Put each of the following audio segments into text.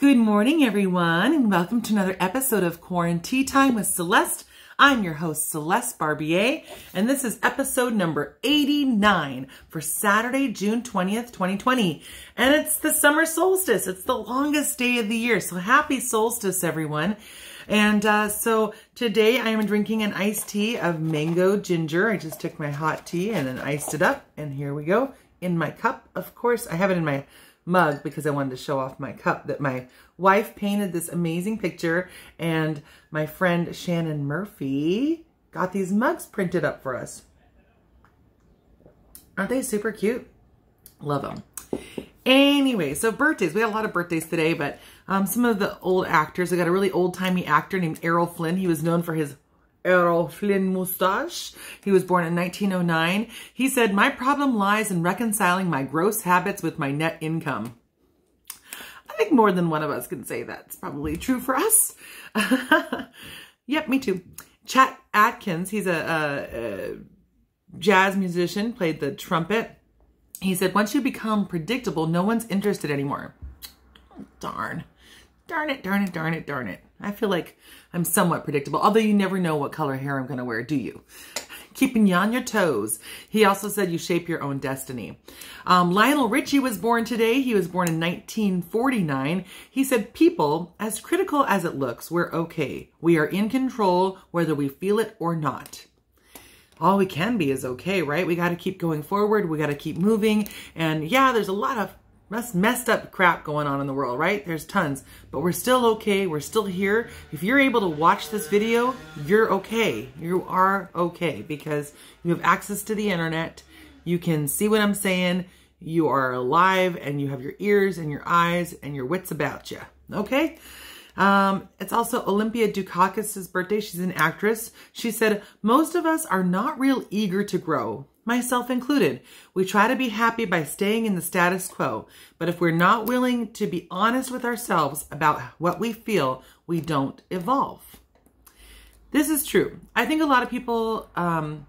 Good morning, everyone, and welcome to another episode of Quarantine Time with Celeste. I'm your host, Celeste Barbier, and this is episode number 89 for Saturday, June 20th, 2020. And it's the summer solstice. It's the longest day of the year. So happy solstice, everyone. And uh, so today I am drinking an iced tea of mango ginger. I just took my hot tea and then iced it up. And here we go in my cup. Of course, I have it in my mug because I wanted to show off my cup that my wife painted this amazing picture and my friend Shannon Murphy got these mugs printed up for us. Aren't they super cute? Love them. Anyway, so birthdays. We had a lot of birthdays today, but um, some of the old actors. I got a really old-timey actor named Errol Flynn. He was known for his Errol Flynn mustache. He was born in 1909. He said, my problem lies in reconciling my gross habits with my net income. I think more than one of us can say that's probably true for us. yep, me too. Chet Atkins, he's a, a, a jazz musician, played the trumpet. He said, once you become predictable, no one's interested anymore. Oh, darn. Darn it, darn it, darn it, darn it. I feel like I'm somewhat predictable, although you never know what color hair I'm going to wear, do you? Keeping you on your toes. He also said you shape your own destiny. Um, Lionel Richie was born today. He was born in 1949. He said, people, as critical as it looks, we're okay. We are in control whether we feel it or not all we can be is okay, right? We got to keep going forward. We got to keep moving. And yeah, there's a lot of mess, messed up crap going on in the world, right? There's tons, but we're still okay. We're still here. If you're able to watch this video, you're okay. You are okay because you have access to the internet. You can see what I'm saying. You are alive and you have your ears and your eyes and your wits about you. Okay? Um, it's also Olympia Dukakis' birthday. She's an actress. She said, most of us are not real eager to grow myself included. We try to be happy by staying in the status quo, but if we're not willing to be honest with ourselves about what we feel, we don't evolve. This is true. I think a lot of people, um,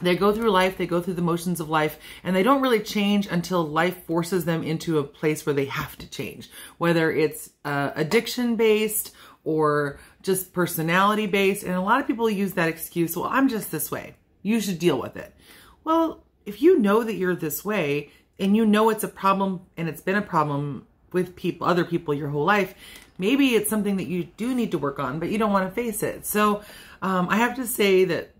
they go through life, they go through the motions of life, and they don't really change until life forces them into a place where they have to change, whether it's uh, addiction based or just personality based. And a lot of people use that excuse, well, I'm just this way. You should deal with it. Well, if you know that you're this way and you know it's a problem and it's been a problem with people, other people your whole life, maybe it's something that you do need to work on, but you don't want to face it. So um, I have to say that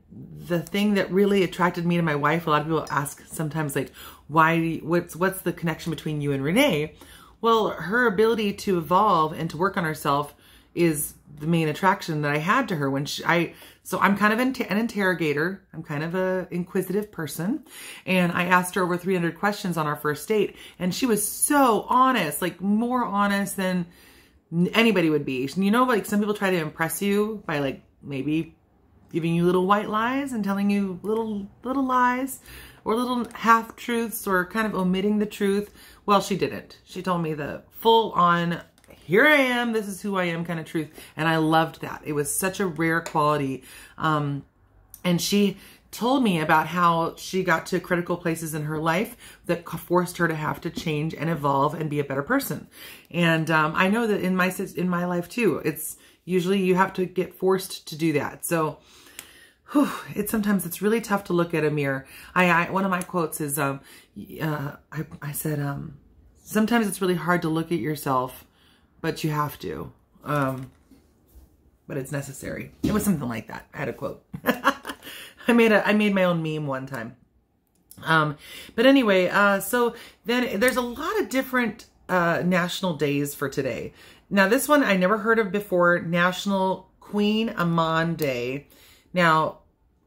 the thing that really attracted me to my wife, a lot of people ask sometimes like, why, what's, what's the connection between you and Renee? Well, her ability to evolve and to work on herself is the main attraction that I had to her when she, I, so I'm kind of an interrogator. I'm kind of a inquisitive person. And I asked her over 300 questions on our first date. And she was so honest, like more honest than anybody would be. You know, like some people try to impress you by like maybe giving you little white lies and telling you little, little lies or little half truths or kind of omitting the truth. Well, she didn't. She told me the full on here I am, this is who I am kind of truth. And I loved that. It was such a rare quality. Um, and she told me about how she got to critical places in her life that forced her to have to change and evolve and be a better person. And um, I know that in my in my life too, it's usually you have to get forced to do that. So whew, it's sometimes it's really tough to look at a mirror. I, I one of my quotes is um, uh, I, I said um, sometimes it's really hard to look at yourself but you have to. Um, but it's necessary. It was something like that. I had a quote. I made a I made my own meme one time. Um, but anyway, uh, so then there's a lot of different uh, national days for today. Now this one I never heard of before, National Kouign Amann Day. Now,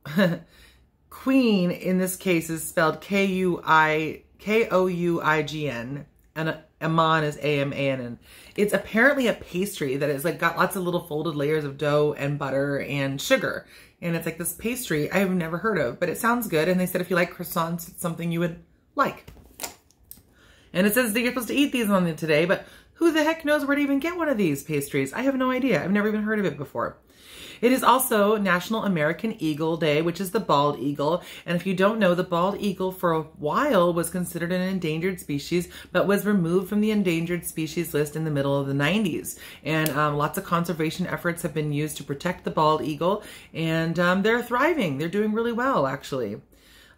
Kouign in this case is spelled K-U-I K-O-U-I-G-N and Amann is A-M-A-N-N. It's apparently a pastry that is like got lots of little folded layers of dough and butter and sugar. And it's like this pastry I've never heard of, but it sounds good. And they said if you like croissants, it's something you would like. And it says that you're supposed to eat these on the today, but Who the heck knows where to even get one of these pastries? I have no idea. I've never even heard of it before. It is also National American Eagle Day, which is the bald eagle. And if you don't know, the bald eagle for a while was considered an endangered species, but was removed from the endangered species list in the middle of the 90s. And um, lots of conservation efforts have been used to protect the bald eagle, and um, they're thriving. They're doing really well, actually.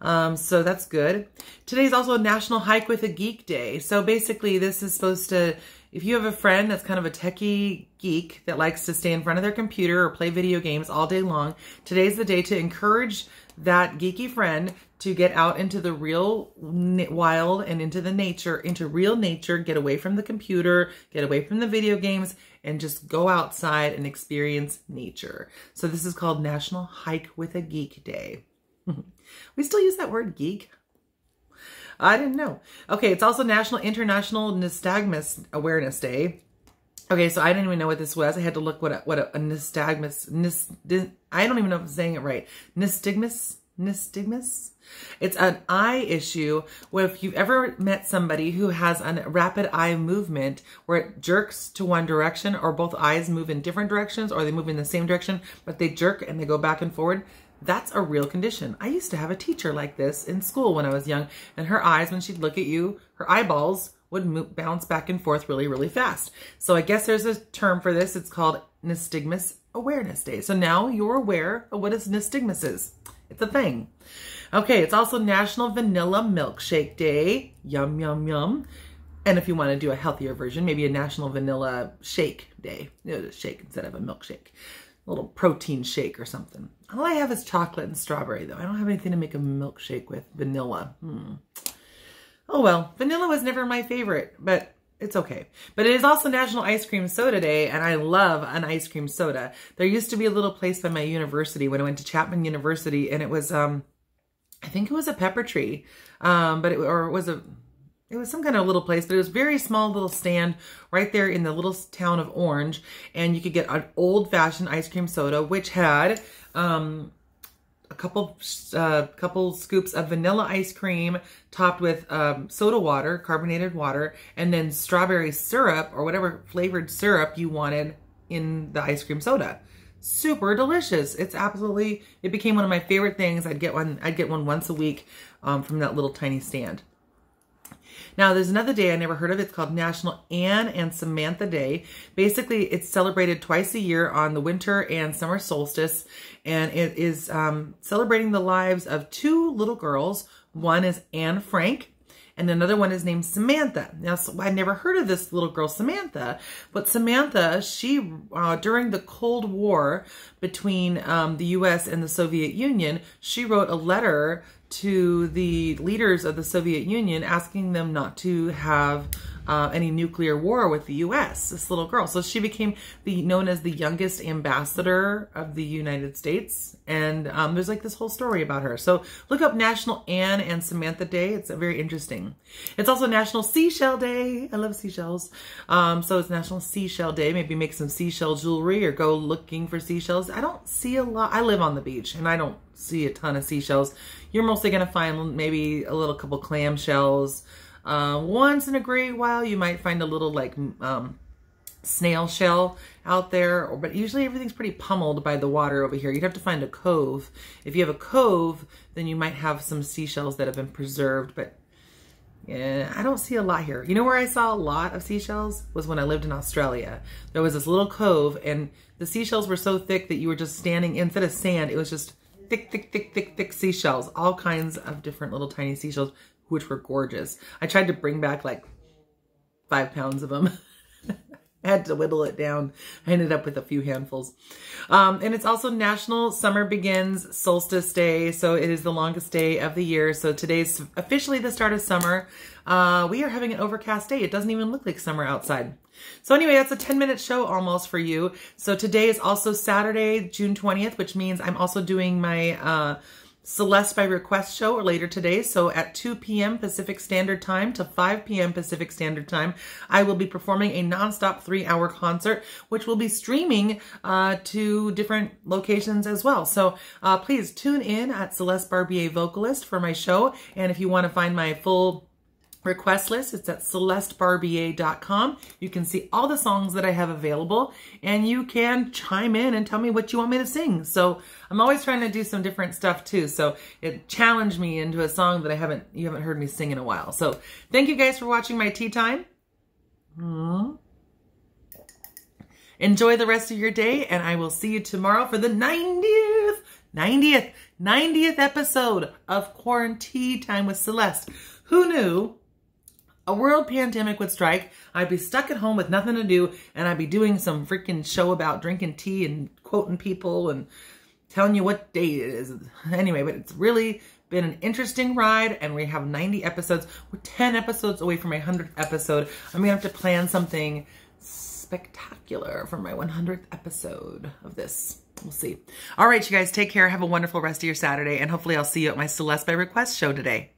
Um, so that's good. Today's also National Hike with a Geek Day. So basically, this is supposed to if you have a friend that's kind of a techie geek that likes to stay in front of their computer or play video games all day long, today's the day to encourage that geeky friend to get out into the real wild and into the nature, into real nature, get away from the computer, get away from the video games, and just go outside and experience nature. So this is called National Hike with a Geek Day. we still use that word geek. I didn't know. Okay, it's also National International Nystagmus Awareness Day. Okay, so I didn't even know what this was. I had to look what a, what a, a nystagmus, nyst, I don't even know if I'm saying it right. Nystagmus, nystagmus. It's an eye issue where if you've ever met somebody who has a rapid eye movement where it jerks to one direction or both eyes move in different directions or they move in the same direction, but they jerk and they go back and forward, that's a real condition. I used to have a teacher like this in school when I was young, and her eyes, when she'd look at you, her eyeballs would bounce back and forth really, really fast. So I guess there's a term for this. It's called Nystagmus Awareness Day. So now you're aware of what a nystagmus is. It's a thing. Okay, it's also National Vanilla Milkshake Day. Yum, yum, yum. And if you want to do a healthier version, maybe a National Vanilla Shake Day. You know, shake instead of a milkshake little protein shake or something. All I have is chocolate and strawberry, though. I don't have anything to make a milkshake with. Vanilla. Hmm. Oh, well. Vanilla was never my favorite, but it's okay. But it is also National Ice Cream Soda Day, and I love an ice cream soda. There used to be a little place by my university when I went to Chapman University, and it was, um, I think it was a pepper tree, um, but it, or it was a, it was some kind of little place, but it was very small little stand right there in the little town of Orange. And you could get an old fashioned ice cream soda, which had um, a couple uh, couple scoops of vanilla ice cream topped with um, soda water, carbonated water, and then strawberry syrup or whatever flavored syrup you wanted in the ice cream soda. Super delicious. It's absolutely, it became one of my favorite things. I'd get one, I'd get one once a week um, from that little tiny stand. Now, there's another day I never heard of. It's called National Anne and Samantha Day. Basically, it's celebrated twice a year on the winter and summer solstice, and it is um, celebrating the lives of two little girls. One is Anne Frank, and another one is named Samantha. Now, so I never heard of this little girl, Samantha, but Samantha, she, uh, during the Cold War between um, the U.S. and the Soviet Union, she wrote a letter to the leaders of the Soviet Union asking them not to have uh, any nuclear war with the U.S. This little girl, so she became the known as the youngest ambassador of the United States, and um, there's like this whole story about her. So look up National Anne and Samantha Day. It's very interesting. It's also National Seashell Day. I love seashells. Um, so it's National Seashell Day. Maybe make some seashell jewelry or go looking for seashells. I don't see a lot. I live on the beach, and I don't see a ton of seashells. You're mostly going to find maybe a little couple clam shells. Uh, once in a great while, you might find a little like um, snail shell out there, but usually everything's pretty pummeled by the water over here. You'd have to find a cove. If you have a cove, then you might have some seashells that have been preserved, but yeah, I don't see a lot here. You know where I saw a lot of seashells? Was when I lived in Australia. There was this little cove and the seashells were so thick that you were just standing, instead of sand, it was just thick, thick, thick, thick, thick seashells. All kinds of different little tiny seashells, which were gorgeous. I tried to bring back like five pounds of them. Had to whittle it down. I ended up with a few handfuls. Um, and it's also National Summer Begins Solstice Day. So it is the longest day of the year. So today's officially the start of summer. Uh, we are having an overcast day. It doesn't even look like summer outside. So anyway, that's a 10 minute show almost for you. So today is also Saturday, June 20th, which means I'm also doing my uh, Celeste by Request show or later today. So at 2 p.m. Pacific Standard Time to 5 p.m. Pacific Standard Time, I will be performing a nonstop three hour concert, which will be streaming uh, to different locations as well. So uh, please tune in at Celeste Barbier Vocalist for my show. And if you want to find my full request list. It's at celestebarbier.com. You can see all the songs that I have available and you can chime in and tell me what you want me to sing. So I'm always trying to do some different stuff too. So it challenged me into a song that I haven't, you haven't heard me sing in a while. So thank you guys for watching my tea time. Enjoy the rest of your day and I will see you tomorrow for the 90th, 90th, 90th episode of Quarantine Time with Celeste. Who knew a world pandemic would strike, I'd be stuck at home with nothing to do, and I'd be doing some freaking show about drinking tea and quoting people and telling you what day it is. Anyway, but it's really been an interesting ride, and we have 90 episodes. We're 10 episodes away from my 100th episode. I'm to have to plan something spectacular for my 100th episode of this. We'll see. All right, you guys, take care. Have a wonderful rest of your Saturday, and hopefully I'll see you at my Celeste by Request show today.